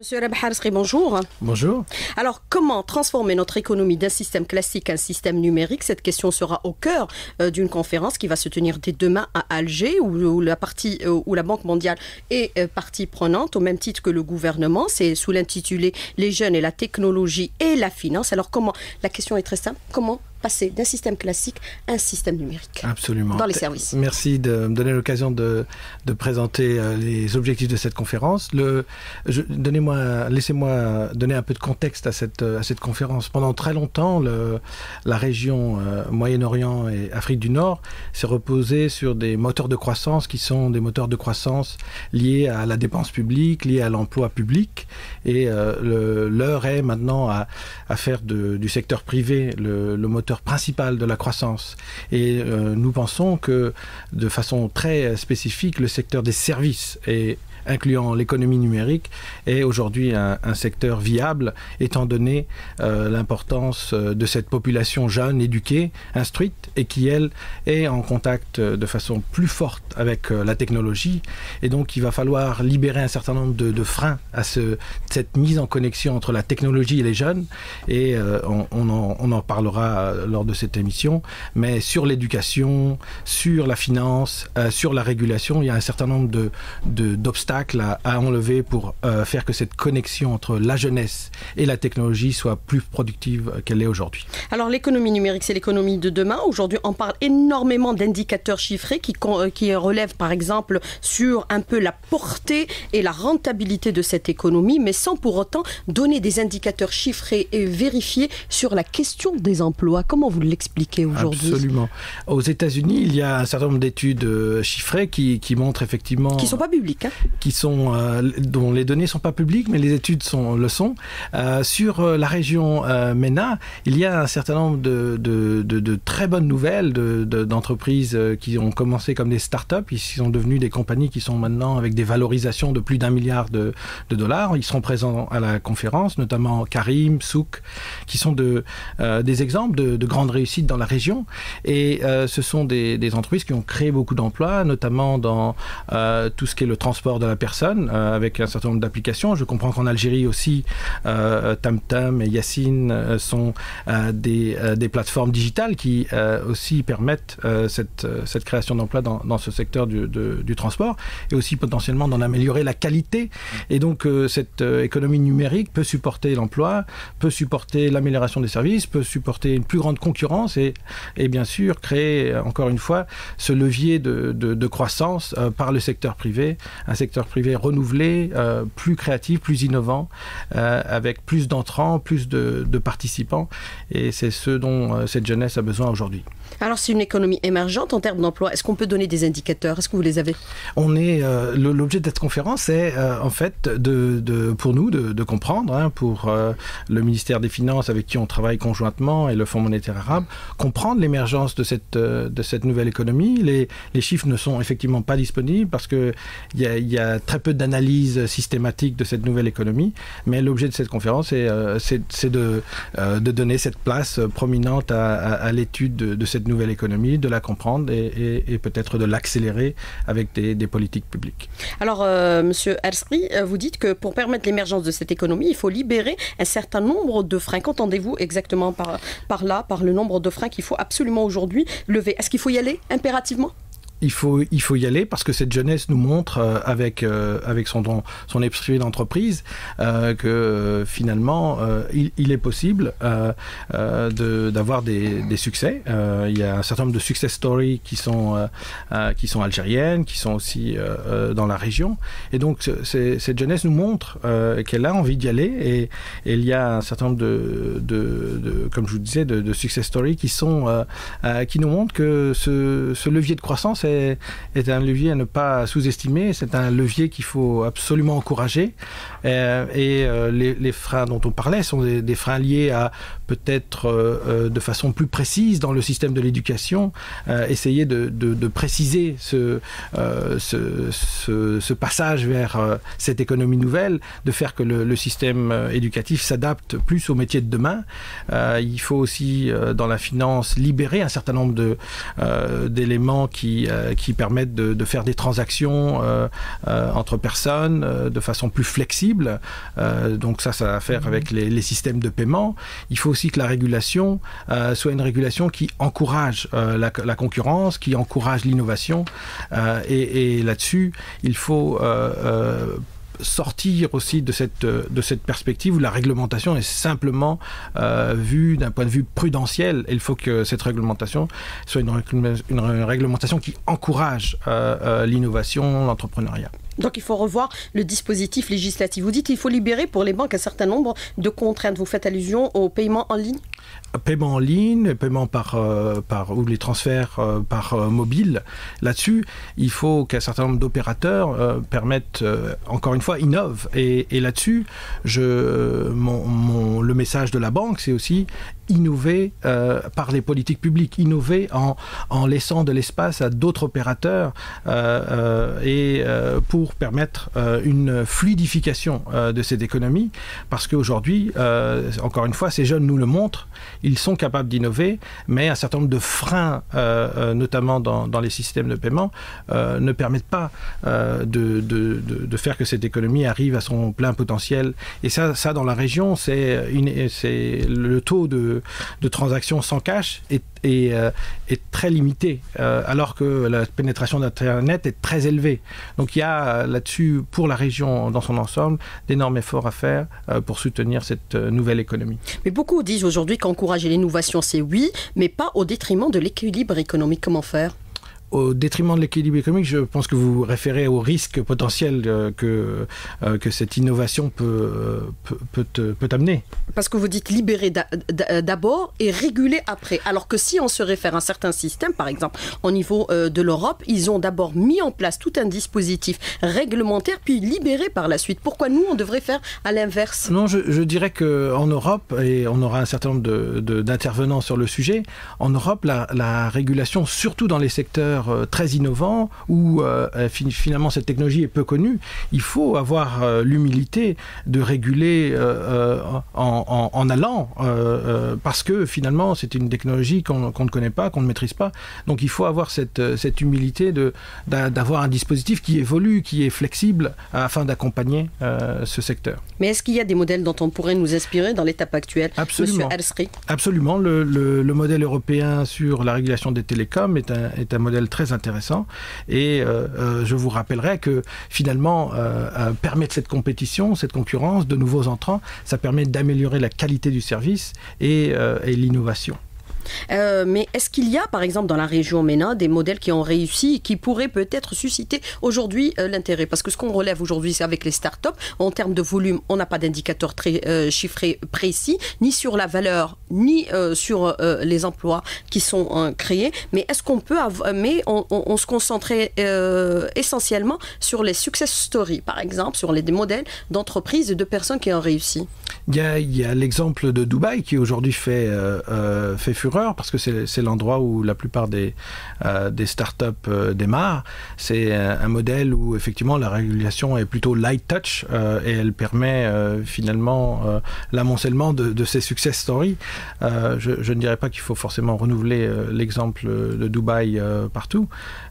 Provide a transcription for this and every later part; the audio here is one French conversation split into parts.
Monsieur Rabharsri, bonjour. Bonjour. Alors, comment transformer notre économie d'un système classique à un système numérique? Cette question sera au cœur euh, d'une conférence qui va se tenir dès demain à Alger, où, la, partie, euh, où la Banque mondiale est euh, partie prenante, au même titre que le gouvernement. C'est sous l'intitulé Les jeunes et la technologie et la finance. Alors, comment La question est très simple. Comment passer d'un système classique à un système numérique Absolument. dans les services. Merci de me donner l'occasion de, de, présenter euh, les objectifs de cette conférence. Donnez-moi, laissez-moi donner un peu de contexte à cette, à cette conférence. Pendant très longtemps, le, la région euh, Moyen-Orient et Afrique du Nord s'est reposée sur des moteurs de croissance qui sont des moteurs de croissance liés à la dépense publique, liés à l'emploi public. Et euh, l'heure est maintenant à, à faire de, du secteur privé le, le moteur principal de la croissance. Et euh, nous pensons que de façon très spécifique, le secteur des services est incluant l'économie numérique, est aujourd'hui un, secteur viable, étant donné euh, l'importance euh, de cette population jeune, éduquée, instruite, et qui, elle, est en contact euh, de façon plus forte avec la technologie. Et donc, il va falloir libérer un certain nombre de, de freins à ce, cette mise en connexion entre la technologie et les jeunes. Et on, en, on en parlera lors de cette émission. Mais sur l'éducation, sur la finance, sur la régulation, il y a un certain nombre d'obstacles de, à, à enlever pour euh, faire que cette connexion entre la jeunesse et la technologie soit plus productive qu'elle est aujourd'hui. Alors l'économie numérique, c'est l'économie de demain. Aujourd'hui, on parle énormément d'indicateurs chiffrés qui, euh, qui relèvent par exemple sur un peu la portée et la rentabilité de cette économie, mais sans pour autant donner des indicateurs chiffrés et vérifiés sur la question des emplois. Comment vous l'expliquez aujourd'hui? Absolument. Aux États-Unis, il y a un certain nombre d'études euh, chiffrées qui, qui montrent effectivement qui sont pas publiques. Hein qui sont euh, dont les données sont pas publiques mais les études le sont. Euh, sur euh, la région MENA il y a un certain nombre de, très bonnes nouvelles d'entreprises de, de, qui ont commencé comme des start-up. Ils sont devenus des compagnies qui sont maintenant avec des valorisations de plus d'un milliard de, dollars. Ils seront présents à la conférence notamment Karim souk qui sont de des exemples de, de grandes réussites dans la région. Et ce sont des, entreprises qui ont créé beaucoup d'emplois notamment dans tout ce qui est le transport de la personne euh, avec un certain nombre d'applications. Je comprends qu'en Algérie aussi euh, Tam Tam et Yacine euh, sont euh, des, euh, des plateformes digitales qui euh, aussi permettent euh, cette, euh, cette création d'emplois dans, dans ce secteur du, de, du transport et aussi potentiellement d'en améliorer la qualité. Et donc euh, cette euh, économie numérique peut supporter l'emploi, peut supporter l'amélioration des services, peut supporter une plus grande concurrence et, et bien sûr créer encore une fois ce levier de, de, de croissance euh, par le secteur privé, un secteur privé renouvelé, euh, plus créatif, plus innovant, euh, avec plus d'entrants, plus de, de participants. Et c'est ce dont euh, cette jeunesse a besoin aujourd'hui. Alors c'est une économie émergente en termes d'emploi. Est-ce qu'on peut donner des indicateurs? Est-ce que vous les avez? On est l'objet de cette conférence est en fait de, de, pour nous de, de comprendre hein, pour le ministère des Finances avec qui on travaille conjointement et le Fonds monétaire arabe comprendre l'émergence de cette de cette nouvelle économie. Les, les chiffres ne sont effectivement pas disponibles parce que il y, y a très peu d'analyse systématique de cette nouvelle économie. Mais l'objet de cette conférence euh, c'est de, euh, de donner cette place prominente à, l'étude de, cette nouvelle économie, de la comprendre et, peut-être de l'accélérer avec des, politiques publiques. Alors, euh, Monsieur euh, vous dites que pour permettre l'émergence de cette économie, il faut libérer un certain nombre de freins. Qu'entendez-vous exactement par là, par le nombre de freins qu'il faut absolument aujourd'hui lever? Est-ce qu'il faut y aller impérativement? Il faut, il faut y aller parce que cette jeunesse nous montre euh, avec, euh, avec son, don, son esprit d'entreprise euh, que finalement il, est possible d'avoir de, des, des succès. Il y a un certain nombre de success stories qui sont, qui sont algériennes, qui sont aussi dans la région. Et donc cette jeunesse nous montre qu'elle a envie d'y aller et, il y a un certain nombre de, de, comme je vous disais, de, de success stories qui, sont, qui nous montrent que ce levier de croissance est, un levier à ne pas sous-estimer. C'est un levier qu'il faut absolument encourager. Euh, et euh, les, freins dont on parlait sont des, freins liés à peut-être euh, de façon plus précise dans le système de l'éducation, essayer de, préciser ce, passage vers cette économie nouvelle, de faire que le, le système éducatif s'adapte plus aux métiers de demain. Il faut aussi, dans la finance, libérer un certain nombre d'éléments qui, euh, qui permettent de, faire des transactions entre personnes de façon plus flexible. donc ça, ça va faire avec les, systèmes de paiement. Il faut aussi que la régulation soit une régulation qui encourage la, concurrence, qui encourage l'innovation. et, et là-dessus, il faut sortir aussi de cette, de cette perspective où la réglementation est simplement euh, vue d'un point de vue prudentiel. il faut que cette réglementation soit une, une réglementation qui encourage euh, euh, l'innovation, l'entrepreneuriat. Donc il faut revoir le dispositif législatif. Vous dites qu'il faut libérer pour les banques un certain nombre de contraintes. Vous faites allusion au paiement en ligne? Paiement en ligne, paiement par, euh, par ou les transferts euh, par euh, mobile. Là-dessus, il faut qu'un certain nombre d'opérateurs permettent, encore une fois, innovent. Et, là-dessus, je, mon, le message de la banque, c'est aussi innover par les politiques publiques, innover en, en laissant de l'espace à d'autres opérateurs et euh, permettre euh, une fluidification euh, de cette économie, parce qu'aujourd'hui, encore une fois, ces jeunes nous le montrent, ils sont capables d'innover, mais un certain nombre de freins, notamment dans, les systèmes de paiement, ne permettent pas de, de, de, de faire que cette économie arrive à son plein potentiel. Et ça, ça dans la région, c'est le taux de de, transactions sans cash est, est, euh, est très limité, euh, alors que la pénétration d'Internet est très élevée. Donc il y a euh, là-dessus, pour la région dans son ensemble, d'énormes efforts à faire pour soutenir cette nouvelle économie. Mais beaucoup disent aujourd'hui qu'encourager l'innovation, c'est oui, mais pas au détriment de l'équilibre économique. Comment faire? Au détriment de l'équilibre économique, je pense que vous référez au risque potentiel euh, que, euh, que cette innovation peut, euh, peut, peut, amener. Parce que vous dites libérer d'abord et réguler après. Alors que si on se réfère à un certain système, par exemple, au niveau de l'Europe, ils ont d'abord mis en place tout un dispositif réglementaire, puis libéré par la suite. Pourquoi nous, on devrait faire à l'inverse? Non, je, je dirais qu'en Europe, et on aura un certain nombre d'intervenants sur le sujet, en Europe, la, la régulation, surtout dans les secteurs secteur euh, très innovant où euh, finalement cette technologie est peu connue, il faut avoir euh, l'humilité de réguler euh, en, en, en allant euh, parce que finalement c'est une technologie qu'on qu ne connaît pas, qu'on ne maîtrise pas. Donc il faut avoir cette, cette humilité d'avoir un dispositif qui évolue, qui est flexible afin d'accompagner euh, ce secteur. Mais est-ce qu'il y a des modèles dont on pourrait nous inspirer dans l'étape actuelle? Absolument. Absolument. Le, le, le modèle européen sur la régulation des télécoms est un, est un modèle très intéressant. Et euh, euh, je vous rappellerai que finalement euh, permettre cette compétition cette concurrence de nouveaux entrants ça permet d'améliorer la qualité du service et l'innovation Euh, mais est-ce qu'il y a par exemple dans la région MENA des modèles qui ont réussi qui pourraient peut-être susciter aujourd'hui euh, l'intérêt? Parce que ce qu'on relève aujourd'hui c'est avec les start-up en termes de volume on n'a pas d'indicateur très euh, chiffré précis ni sur la valeur ni sur les emplois qui sont créés. Mais est-ce qu'on peut mais on, se concentrait essentiellement sur les success stories par exemple sur les modèles d'entreprises et de personnes qui ont réussi? Il y a, l'exemple de dubaï qui aujourd'hui fait fait fureur parce que c'est l'endroit où la plupart des, euh, des start-up euh, démarrent. C'est un, un modèle où effectivement la régulation est plutôt light touch euh, et elle permet euh, finalement euh, l'amoncellement de, de ces success stories. Euh, je, ne dirais pas qu'il faut forcément renouveler euh, l'exemple de Dubaï euh, partout.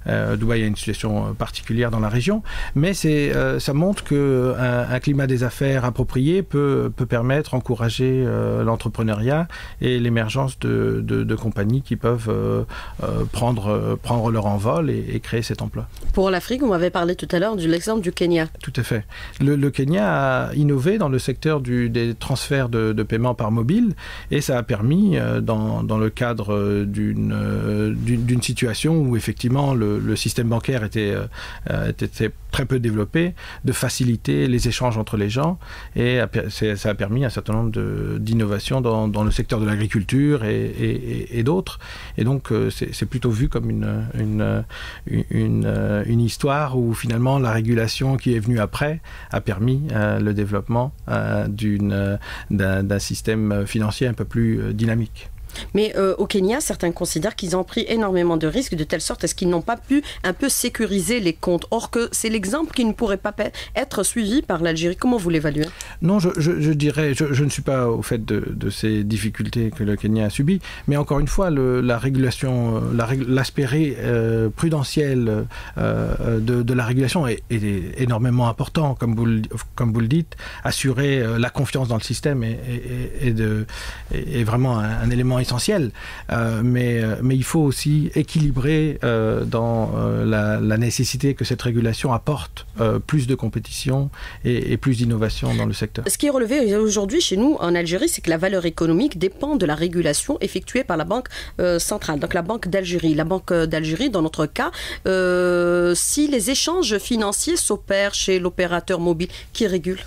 Euh, Dubaï a une situation particulière dans la région, mais c'est euh, ça montre que un, un climat des affaires approprié peut, peut permettre encourager euh, l'entrepreneuriat et l'émergence de, de, de compagnies qui peuvent euh, euh, prendre, euh, prendre leur envol et, et créer cet emploi. Pour l'Afrique, vous m'avez parlé tout à l'heure de l'exemple du Kenya. Tout à fait. Le, le Kenya a innové dans le secteur du, des transferts de, de paiement par mobile et ça a permis, euh, dans, dans le cadre euh, d'une euh, situation où effectivement le, le système bancaire était, euh, était très peu développé, de faciliter les échanges entre les gens et ça a permis un certain nombre d'innovations dans, le secteur de l'agriculture et, d'autres. Et donc euh, c'est plutôt vu comme une, histoire où finalement la régulation qui est venue après a permis euh, le développement euh, d'un système financier un peu plus euh, dynamique. Mais euh, au Kenya, certains considèrent qu'ils ont pris énormément de risques de telle sorte à ce qu'ils n'ont pas pu un peu sécuriser les comptes. Or que c'est l'exemple qui ne pourrait pas être suivi par l'Algérie. Comment vous l'évaluez? Non, je, dirais, je, ne suis pas au fait de, ces difficultés que le Kenya a subies, mais encore une fois, le, la régulation, l'aspect euh, prudentiel euh, de, la régulation est, énormément important, comme vous, comme vous le dites. Assurer euh, la confiance dans le système est vraiment un, un élément essentiel, euh, mais, euh, mais il faut aussi équilibrer euh, dans la, nécessité que cette régulation apporte plus de compétition et, et plus d'innovation dans le secteur. Ce qui est relevé aujourd'hui chez nous en Algérie, c'est que la valeur économique dépend de la régulation effectuée par la Banque centrale, donc la Banque d'Algérie. La Banque d'Algérie, dans notre cas, si les échanges financiers s'opèrent chez l'opérateur mobile, qui régule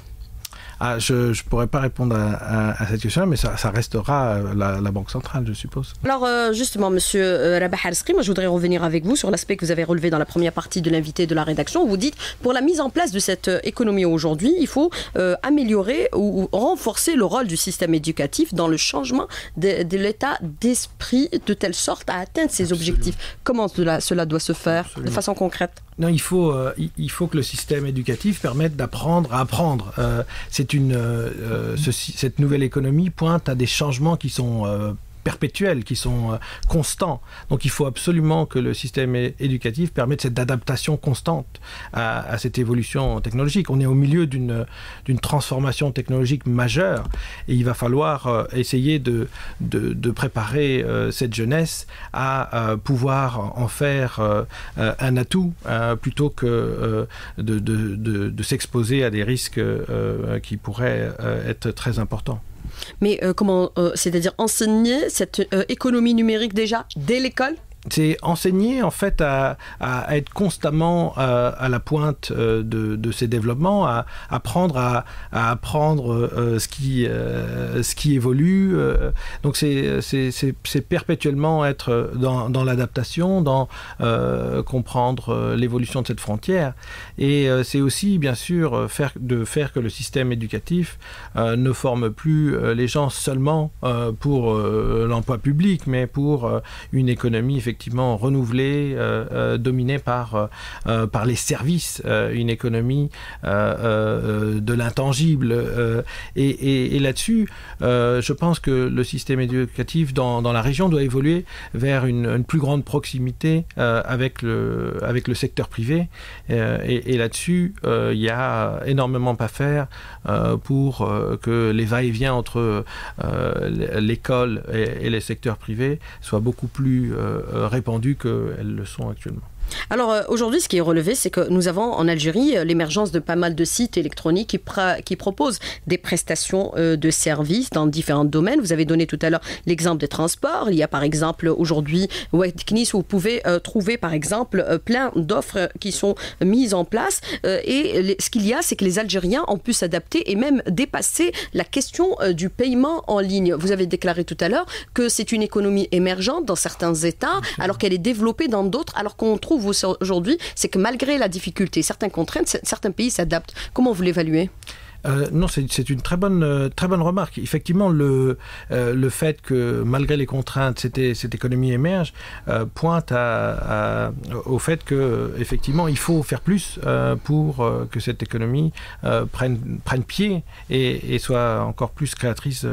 Ah, je ne pourrais pas répondre à, à, à cette question, mais ça, ça restera euh, la, la Banque centrale, je suppose. Alors, euh, justement, Monsieur euh, Rabah Halskri, moi, je voudrais revenir avec vous sur l'aspect que vous avez relevé dans la première partie de l'invité de la rédaction. Vous dites, pour la mise en place de cette économie aujourd'hui, il faut euh, améliorer ou, ou renforcer le rôle du système éducatif dans le changement de, de l'état d'esprit de telle sorte à atteindre ses Absolument. objectifs. Comment cela, cela doit se faire Absolument. de façon concrète? Non, il faut, euh, il faut que le système éducatif permette d'apprendre à apprendre. Euh, c'est une, euh, cette nouvelle économie pointe à des changements qui sont perpétuels, qui sont euh, constants. Donc il faut absolument que le système éducatif permette cette adaptation constante à, cette évolution technologique. On est au milieu d'une transformation technologique majeure et il va falloir euh, essayer de, de, préparer euh, cette jeunesse à pouvoir en faire un atout plutôt que de, de, s'exposer à des risques qui pourraient être très importants. Mais euh, comment euh, c'est-à-dire enseigner cette euh, économie numérique déjà dès l'école? C'est enseigner en fait à, être constamment à, à la pointe euh, de, ces développements à apprendre à, apprendre euh, ce qui euh, évolue euh, donc c'est perpétuellement être dans, dans l'adaptation dans euh, comprendre euh, l'évolution de cette frontière. Et euh, c'est aussi bien sûr faire de faire que le système éducatif euh, ne forme plus euh, les gens seulement euh, pour euh, l'emploi public mais pour euh, une économie effectivement renouvelée, euh, euh, dominée par, euh, par les services, une économie de l'intangible. Et là-dessus, je pense que le système éducatif dans, dans la région doit évoluer vers une, plus grande proximité avec, le, avec le secteur privé. Et et là-dessus, il y a énormément à faire pour que les va-et-vient entre l'école et, les secteurs privés soient beaucoup plus répandues qu'elles le sont actuellement. Alors euh, aujourd'hui, ce qui est relevé, c'est que nous avons en Algérie euh, l'émergence de pas mal de sites électroniques qui, qui proposent des prestations euh, de services dans différents domaines. Vous avez donné tout à l'heure l'exemple des transports. Il y a par exemple aujourd'hui Webknis où vous pouvez euh, trouver par exemple euh, plein d'offres qui sont mises en place. Et les, ce qu'il y a, c'est que les Algériens ont pu s'adapter et même dépasser la question du paiement en ligne. Vous avez déclaré tout à l'heure que c'est une économie émergente dans certains États, alors qu'elle est développée dans d'autres, alors qu'on trouve aujourd'hui, c'est que malgré la difficulté, certaines contraintes, certains pays s'adaptent. Comment vous l'évaluez? Euh, non, c'est une très bonne, euh, très bonne remarque. Effectivement, le, euh, le fait que malgré les contraintes, cette économie émerge euh, pointe à, à, au fait que effectivement, il faut faire plus pour que cette économie prenne, prenne pied et, et soit encore plus créatrice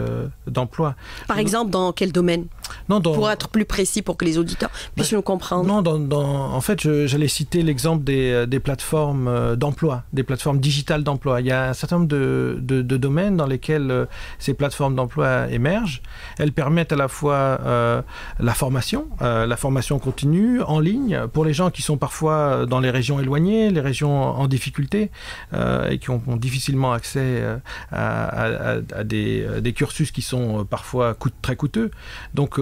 d'emplois. Par exemple, dans quel domaine? Non, dans... Pour être plus précis, pour que les auditeurs puissent nous comprendre. Non, dans, dans, en fait, j'allais citer l'exemple des, des plateformes d'emploi, des plateformes digitales d'emploi. Il y a un certain nombre de de, domaines dans lesquels euh, ces plateformes d'emploi émergent. Elles permettent à la fois euh, la formation, euh, la formation continue en ligne pour les gens qui sont parfois dans les régions éloignées, les régions en difficulté et qui ont, difficilement accès à, des, cursus qui sont parfois très coûteux. Donc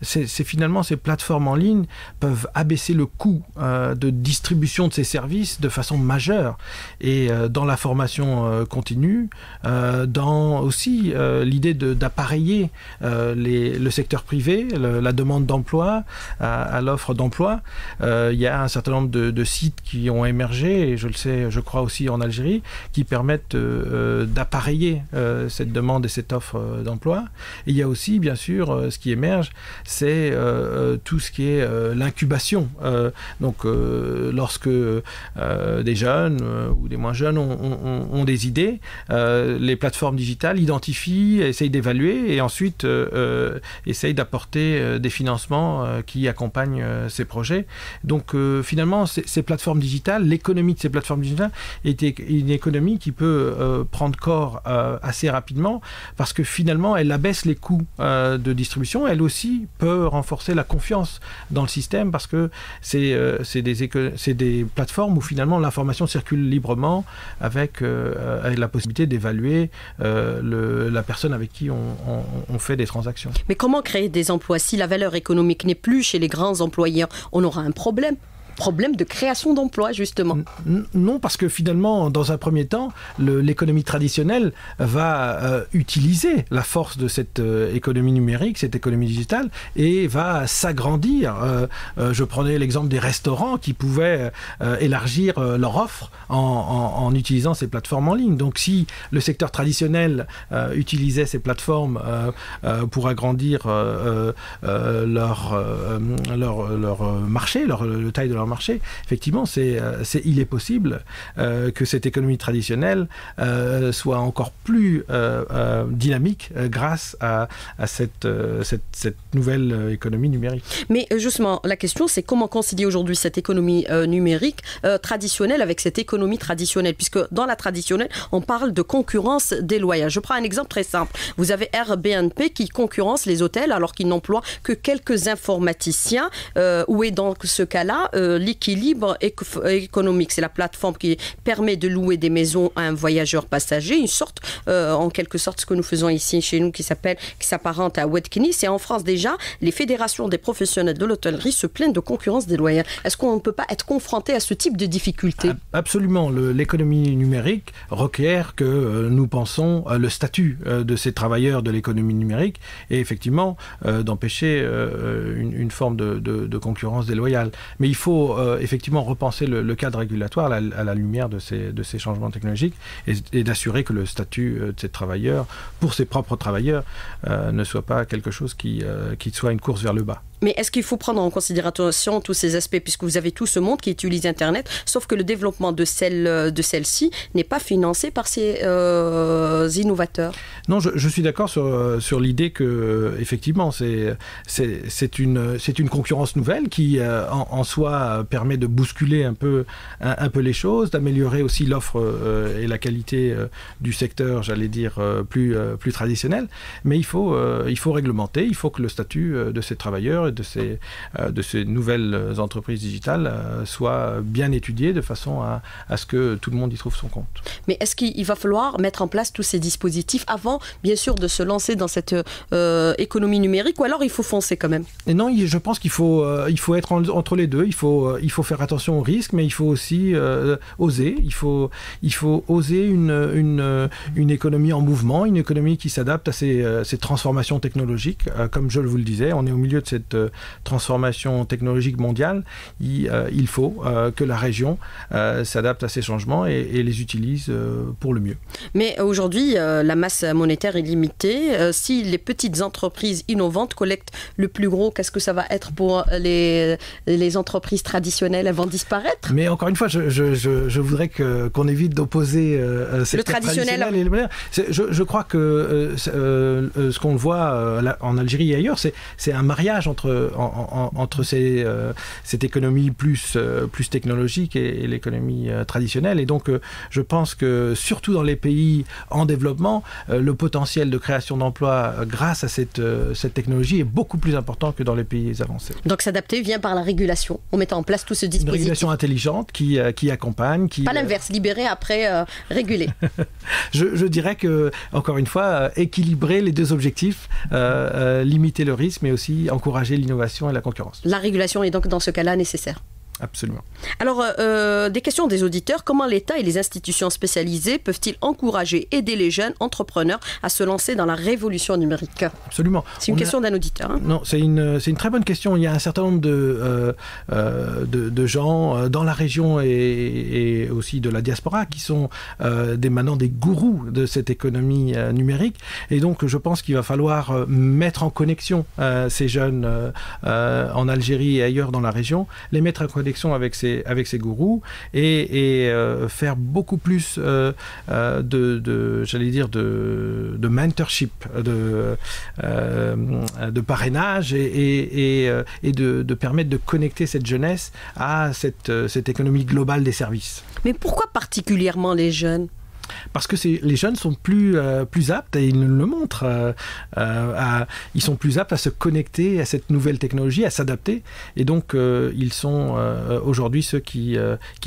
c'est finalement ces plateformes en ligne peuvent abaisser le coût de distribution de ces services de façon majeure et dans la formation continue continue, dans aussi l'idée d'appareiller le secteur privé, la demande d'emploi à, l'offre d'emploi. il y a un certain nombre de, sites qui ont émergé, et je le sais, je crois aussi en Algérie, qui permettent d'appareiller cette demande et cette offre d'emploi. Il y a aussi, bien sûr, ce qui émerge, c'est tout ce qui est l'incubation. donc, lorsque des jeunes ou des moins jeunes ont, des idées, les plateformes digitales identifient, essayent d'évaluer et ensuite essayent d'apporter des financements qui accompagnent ces projets. Donc, finalement, ces plateformes digitales, l'économie de ces plateformes digitales est une économie qui peut prendre corps assez rapidement parce que finalement, elle abaisse les coûts de distribution. Elle aussi peut renforcer la confiance dans le système parce que c'est des, des plateformes où finalement l'information circule librement avec, euh, avec la possibilité d'évaluer euh, la personne avec qui on, on, fait des transactions. Mais comment créer des emplois Si la valeur économique n'est plus chez les grands employeurs, on aura un problème problème de création d'emplois, justement Non, parce que finalement, dans un premier temps, l'économie traditionnelle va euh, utiliser la force de cette euh, économie numérique, cette économie digitale, et va s'agrandir. Euh, je prenais l'exemple des restaurants qui pouvaient élargir leur offre en, utilisant ces plateformes en ligne. Donc si le secteur traditionnel utilisait ces plateformes pour agrandir leur, leur, leur, marché, leur, le taille de leur marché, effectivement, euh, il est possible euh, que cette économie traditionnelle euh, soit encore plus dynamique grâce à, cette, cette, nouvelle économie numérique. Mais justement, la question, c'est comment concilier aujourd'hui cette économie numérique traditionnelle avec cette économie traditionnelle, puisque dans la traditionnelle, on parle de concurrence déloyale. Je prends un exemple très simple. Vous avez Airbnb qui concurrence les hôtels alors qu'ils n'emploient que quelques informaticiens. où est dans ce cas-là l'équilibre économique. C'est la plateforme qui permet de louer des maisons à un voyageur passager, une sorte, euh, en quelque sorte, ce que nous faisons ici chez nous, qui s'appelle, qui s'apparente à Wedkini. C'est en France déjà, les fédérations des professionnels de l'hôtellerie se plaignent de concurrence déloyale. Est-ce qu'on ne peut pas être confronté à ce type de difficultés Absolument. L'économie numérique requiert que euh, nous pensons le statut euh, de ces travailleurs de l'économie numérique et effectivement d'empêcher une, forme de, de concurrence déloyale. Mais il faut euh, effectivement repenser le, cadre régulatoire à la, lumière de ces, de ces, changements technologiques et, d'assurer que le statut euh, de ces travailleurs, pour ses propres travailleurs, euh, ne soit pas quelque chose qui, qui soit une course vers le bas. Mais est-ce qu'il faut prendre en considération tous ces aspects, puisque vous avez tout ce monde qui utilise Internet, sauf que le développement de, celle, de celle-ci n'est pas financé par ces euh, innovateurs? Non, je, suis d'accord sur, sur l'idée que, effectivement, c'est, une, une concurrence nouvelle qui, euh, en, soi, permet de bousculer un peu, un, peu les choses, d'améliorer aussi l'offre euh, et la qualité du secteur, j'allais dire, plus, plus traditionnel. Mais il faut, il faut réglementer, il faut que le statut de ces travailleurs de ces, euh, de ces nouvelles entreprises digitales euh, soit bien étudié de façon à, à, ce que tout le monde y trouve son compte. Mais est-ce qu'il va falloir mettre en place tous ces dispositifs avant, bien sûr, de se lancer dans cette euh, économie numérique ou alors il faut foncer quand même? Et Non, je pense qu'il faut, il faut être entre les deux. Il faut, il faut faire attention aux risques, mais il faut aussi oser. Il faut, il faut oser une, une, une, économie en mouvement, une économie qui s'adapte à ces, ces transformations technologiques. comme je vous le disais, on est au milieu de cette transformation technologique mondiale, il, euh, faut euh, que la région euh, s'adapte à ces changements et, les utilise pour le mieux. Mais aujourd'hui, la masse monétaire est limitée. si les petites entreprises innovantes collectent le plus gros, qu'est-ce que ça va être pour les, les entreprises traditionnelles? Elles vont disparaître? Mais encore une fois, je, je, je, voudrais qu'on évite d'opposer le traditionnel. Et le... je, crois que ce qu'on voit en Algérie et ailleurs, c'est un mariage entre entre, ces, euh, cette économie plus, euh, plus technologique et, l'économie euh, traditionnelle. Et donc, je pense que surtout dans les pays en développement, le potentiel de création d'emplois grâce à cette, cette technologie est beaucoup plus important que dans les pays avancés. Donc, s'adapter vient par la régulation, en mettant en place tout ce dispositif. Une régulation intelligente qui, qui accompagne. Qui, Pas l'inverse, libérer après réguler. je, je, dirais que, encore une fois, équilibrer les deux objectifs, limiter le risque, mais aussi encourager l'innovation et la concurrence. La régulation est donc dans ce cas-là nécessaire Absolument. Alors, euh, des questions des auditeurs. Comment l'État et les institutions spécialisées peuvent-ils encourager, aider les jeunes entrepreneurs à se lancer dans la révolution numérique? Absolument. C'est une question d'un auditeur. hein. Non, c'est une, c'est une très bonne question. Il y a un certain nombre de, euh, euh, de, de gens euh, dans la région et, et aussi de la diaspora qui sont euh, des, maintenant des gourous de cette économie euh, numérique. Et donc, je pense qu'il va falloir euh, mettre en connexion euh, ces jeunes euh, euh, en Algérie et ailleurs dans la région, les mettre en connexion avec ces, avec ces gourous et, et euh, faire beaucoup plus euh, euh, de, de j'allais dire, de, de mentorship, de, de parrainage et, et, et, et de, de permettre de connecter cette jeunesse à cette, cette économie globale des services. Mais pourquoi particulièrement les jeunes? Parce que les jeunes sont plus, euh, aptes, et ils le montrent, euh, euh, à- ils sont plus aptes à se connecter à cette nouvelle technologie, à s'adapter. Et donc, ils sont aujourd'hui ceux qui,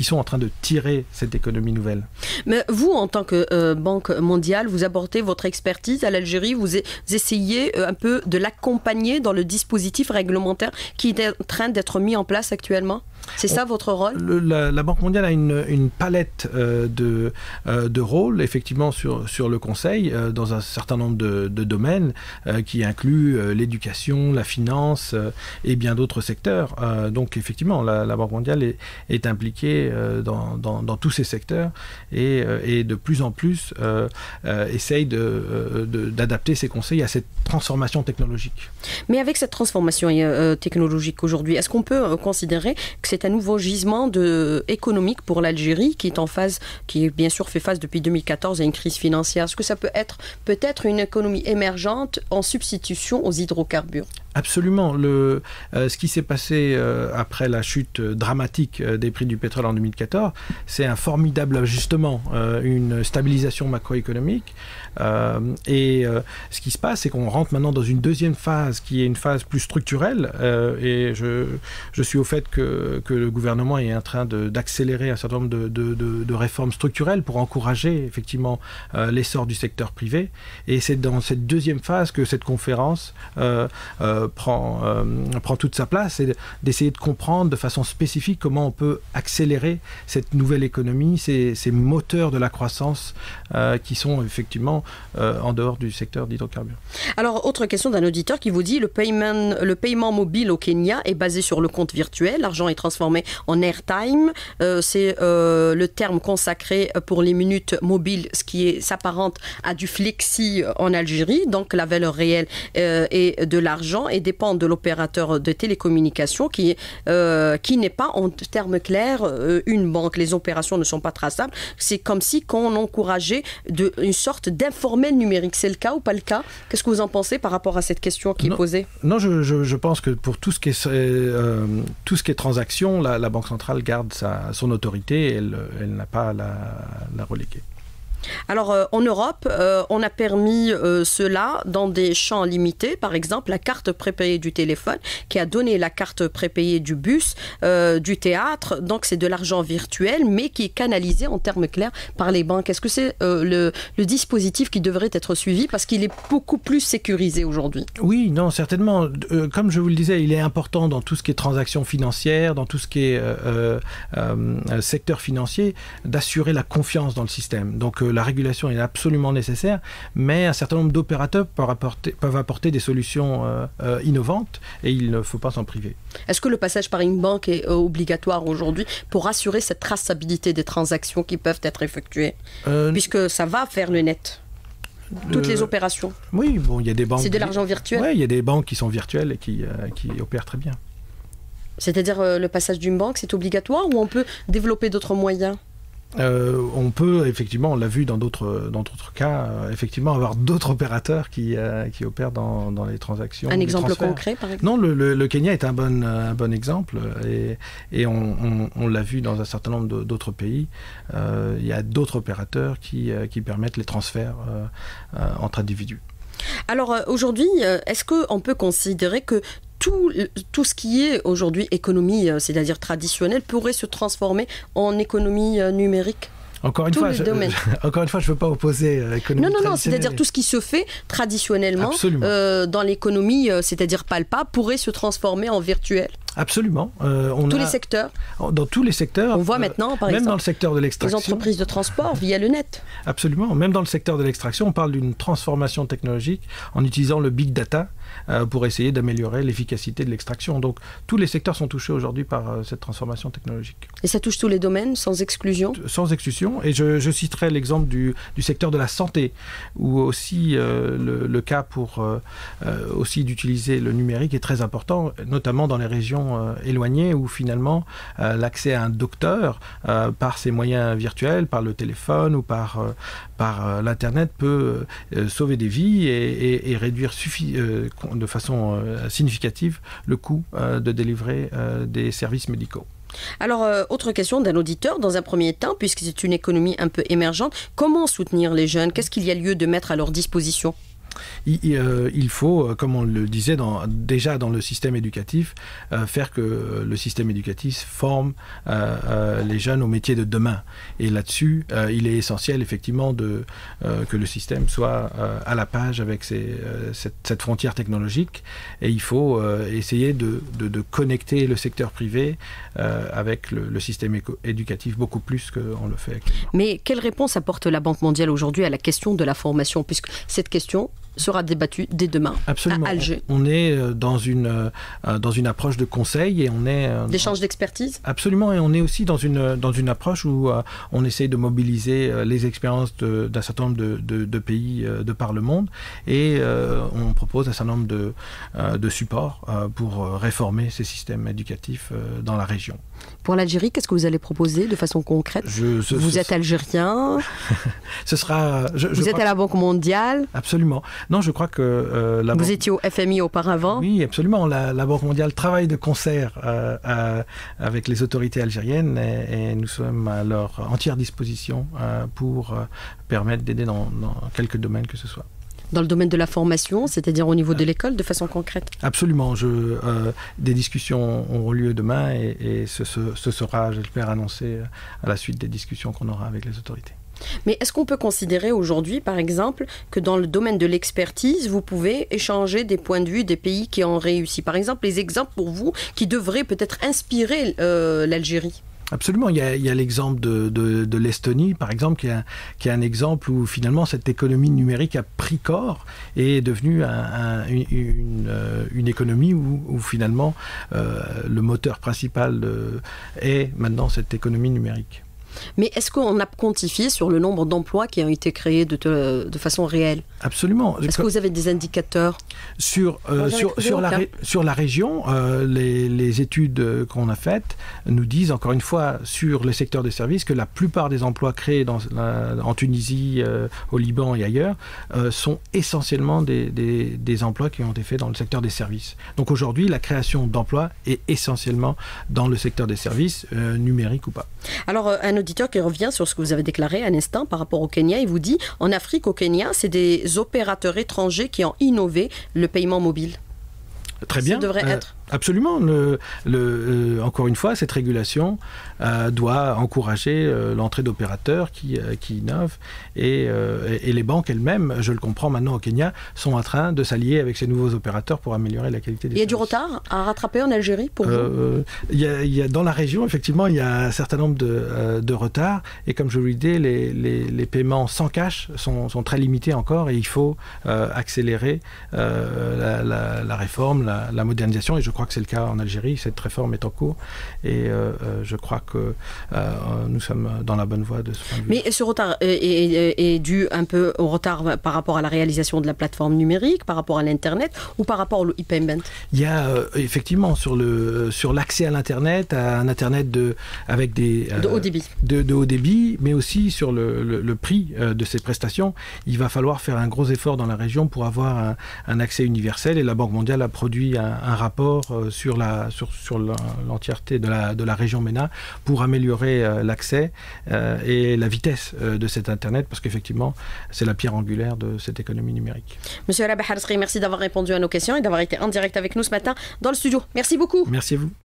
sont en train de tirer cette économie nouvelle. Mais vous, en tant que Banque mondiale, vous apportez votre expertise à l'Algérie, vous essayez un peu de l'accompagner dans le dispositif réglementaire qui est en train d'être mis en place actuellement? C'est ça votre rôle Le- la, la Banque mondiale a une, une palette euh, de, euh, de rôles, effectivement, sur, sur le Conseil, euh, dans un certain nombre de, de domaines, qui incluent l'éducation, la finance et bien d'autres secteurs. Donc, effectivement, la, la Banque mondiale est, est impliquée dans, dans, dans tous ces secteurs et, et de plus en plus essaye de- d'adapter ses conseils à cette transformation technologique. Mais avec cette transformation technologique aujourd'hui, est-ce qu'on peut considérer que c'est un nouveau gisement de, économique pour l'Algérie qui est en phase, qui bien sûr fait face depuis 2014 à une crise financière Est-ce que ça peut être peut-être une économie émergente en substitution aux hydrocarbures? Absolument. Euh, ce qui s'est passé euh, après la chute euh, dramatique euh, des prix du pétrole en 2014, c'est un formidable ajustement, euh, une stabilisation macroéconomique. Euh, et euh, ce qui se passe, c'est qu'on rentre maintenant dans une deuxième phase qui est une phase plus structurelle. euh, et je suis au fait que, que le gouvernement est en train d'accélérer un certain nombre de, de- de- réformes structurelles pour encourager effectivement euh, l'essor du secteur privé. Et c'est dans cette deuxième phase que cette conférence euh, euh, prend, prend toute sa place et d'essayer de comprendre de façon spécifique comment on peut accélérer cette nouvelle économie, ces, ces moteurs de la croissance qui sont effectivement en dehors du secteur d'hydrocarbures. Alors, autre question d'un auditeur qui vous dit le paiement, le paiement mobile au Kenya est basé sur le compte virtuel. L'argent est transformé en airtime. Euh, c'est euh, le terme consacré pour les minutes mobiles, ce qui s'apparente à du flexi en Algérie. Donc, la valeur réelle euh, est de l'argent et dépend de l'opérateur de télécommunication qui, qui n'est pas en termes clairs une banque. Les opérations ne sont pas traçables. C'est comme si qu'on encourageait de, une sorte d'informel numérique. C'est le cas ou pas le cas? Qu'est-ce que vous en pensez par rapport à cette question qui Non. est posée? Non, je, je- je pense que pour tout ce qui est, tout ce qui est transaction, la, Banque centrale garde sa, son autorité elle n'a pas à la, la reléguer. Alors, euh, en Europe, euh, on a permis euh, cela dans des champs limités. Par exemple, la carte prépayée du téléphone qui a donné la carte prépayée du bus, du théâtre. Donc, c'est de l'argent virtuel, mais qui est canalisé en termes clairs par les banques. Est-ce que c'est le, le dispositif qui devrait être suivi? Parce qu'il est beaucoup plus sécurisé aujourd'hui Oui, non, certainement. Comme je vous le disais, il est important dans tout ce qui est transactions financières, dans tout ce qui est secteur financier, d'assurer la confiance dans le système. Donc la régulation est absolument nécessaire, mais un certain nombre d'opérateurs peuvent apporter, peuvent apporter des solutions euh, euh, innovantes et il ne faut pas s'en priver. Est-ce que le passage par une banque est euh, obligatoire aujourd'hui pour assurer cette traçabilité des transactions qui peuvent être effectuées Euh, Puisque ça va faire le net, toutes les opérations? Oui, bon, il y a des banques. C'est de l'argent virtuel? Oui, il y a des banques qui sont virtuelles et qui, euh, qui opèrent très bien. C'est-à-dire le passage d'une banque, c'est obligatoire ou on peut développer d'autres moyens? Euh, on peut effectivement, on l'a vu dans d'autres dans d'autres cas, euh, effectivement avoir d'autres opérateurs qui, euh, qui opèrent dans, dans les transactions. Un les exemple transferts. concret, par exemple? Non, le, le- le Kenya est un bon, un bon exemple et, et on, on- on l'a vu dans un certain nombre d'autres pays. Il y a d'autres opérateurs qui, qui permettent les transferts entre individus. Alors aujourd'hui, est-ce qu'on peut considérer que tout, tout ce qui est aujourd'hui économie, euh, c'est-à-dire traditionnelle, pourrait se transformer en économie euh, numérique Encore une, fois, je, encore une fois, je ne veux pas opposer euh, économie Non, non, non, c'est-à-dire tout ce qui se fait traditionnellement euh, dans l'économie, euh, c'est-à-dire palpable, pourrait se transformer en virtuel. Absolument. Euh, on tous les secteurs Dans tous les secteurs. On voit maintenant, par même exemple, dans le secteur de l'extraction. Les entreprises de transport via le net. Absolument. Même dans le secteur de l'extraction, on parle d'une transformation technologique en utilisant le big data euh, pour essayer d'améliorer l'efficacité de l'extraction. Donc tous les secteurs sont touchés aujourd'hui par euh, cette transformation technologique. Et ça touche tous les domaines, sans exclusion? Sans exclusion. Et je, citerai l'exemple du, secteur de la santé, où aussi le, le, cas pour aussi d'utiliser le numérique est très important, notamment dans les régions éloignées où finalement l'accès à un docteur par ses moyens virtuels, par le téléphone ou par, par l'Internet peut sauver des vies et, et réduire de façon significative le coût de délivrer des services médicaux. Alors, autre question d'un auditeur, dans un premier temps, puisque c'est une économie un peu émergente, comment soutenir les jeunes? Qu'est-ce qu'il y a lieu de mettre à leur disposition? Euh, il, faut, euh, comme on le disait déjà dans le système éducatif, euh, faire que le système éducatif forme les jeunes au métier de demain. Et là-dessus, il est essentiel effectivement que le système soit à la page avec cette, frontière technologique. Et il faut essayer de, connecter le secteur privé avec le, système éducatif beaucoup plus qu'on le fait actuellement. Mais quelle réponse apporte la Banque mondiale aujourd'hui à la question de la formation? Puisque cette question sera débattu dès demain Absolument. à Alger. On est euh, dans une, euh, dans une approche de conseil et on est... Euh, D'échange d'expertise Absolument, et on est aussi dans une, dans une approche où on essaye de mobiliser les expériences d'un certain nombre de, de, pays de par le monde et on propose un certain nombre de, de supports pour réformer ces systèmes éducatifs dans la région. Pour l'Algérie, qu'est-ce que vous allez proposer de façon concrète Vous êtes algérien Ce sera... vous êtes à la Banque mondiale Absolument. Non, je crois que euh, la Vous étiez au FMI auparavant Oui, absolument. La, Banque mondiale travaille de concert euh, avec les autorités algériennes et, nous sommes à leur entière disposition euh, pour permettre d'aider dans, quelques domaines que ce soit dans le domaine de la formation, c'est-à-dire au niveau de l'école, de façon concrète Absolument. Je, des discussions auront lieu demain et, et ce, ce, sera, j'espère, annoncé à la suite des discussions qu'on aura avec les autorités. Mais est-ce qu'on peut considérer aujourd'hui, par exemple, que dans le domaine de l'expertise, vous pouvez échanger des points de vue des pays qui ont réussi Par exemple, les exemples pour vous qui devraient peut-être inspirer euh, l'Algérie Absolument, il y a, l'exemple de, l'Estonie, par exemple, qui est, un, exemple où finalement cette économie numérique a pris corps et est devenue une, euh, une, économie où, finalement euh, le moteur principal est maintenant cette économie numérique. Mais est-ce qu'on a quantifié sur le nombre d'emplois qui ont été créés de, de façon réelle? Absolument. Est-ce que vous avez des indicateurs? Sur, euh, sur, sur, la, sur la région, euh, les, les, études qu'on a faites nous disent, encore une fois, sur les secteurs des services, que la plupart des emplois créés dans, en Tunisie, euh, au Liban et ailleurs sont essentiellement des, des, des, emplois qui ont été faits dans le secteur des services. Donc aujourd'hui, la création d'emplois est essentiellement dans le secteur des services, numérique ou pas. Alors, un auditeur qui revient sur ce que vous avez déclaré un instant par rapport au Kenya, il vous dit, en Afrique, au Kenya, c'est des opérateurs étrangers qui ont innové le paiement mobile. Très bien. Ça devrait euh, être. Absolument. Le, le, euh, encore une fois, cette régulation euh, doit encourager euh, l'entrée d'opérateurs qui, qui innovent et, et, les banques elles-mêmes, je le comprends maintenant au Kenya, sont en train de s'allier avec ces nouveaux opérateurs pour améliorer la qualité des Il y a du retard à rattraper en Algérie pour vous? Il y, a, il y, a, Dans la région, effectivement, il y a un certain nombre de, de retards et comme je vous le disais, les, les, les paiements sans cash sont, sont, très limités encore et il faut accélérer la, la, la, réforme, la, la modernisation et je crois que c'est le cas en Algérie. Cette réforme est en cours et euh, euh, je crois que euh, nous sommes dans la bonne voie de ce point de vue. Mais ce retard est, dû un peu au retard par rapport à la réalisation de la plateforme numérique, par rapport à l'Internet ou par rapport au e-payment? Il y a effectivement sur le sur l'accès à l'Internet, à un Internet de, avec des... de haut débit. De, haut débit, mais aussi sur le, le, prix de ces prestations. Il va falloir faire un gros effort dans la région pour avoir un, accès universel et la Banque mondiale a produit un, un rapport sur sur la sur, sur l'entièreté de la, de la région MENA pour améliorer euh, l'accès euh, et la vitesse euh, de cet Internet parce qu'effectivement, c'est la pierre angulaire de cette économie numérique. Monsieur Rabah merci d'avoir répondu à nos questions et d'avoir été en direct avec nous ce matin dans le studio. Merci beaucoup. Merci à vous.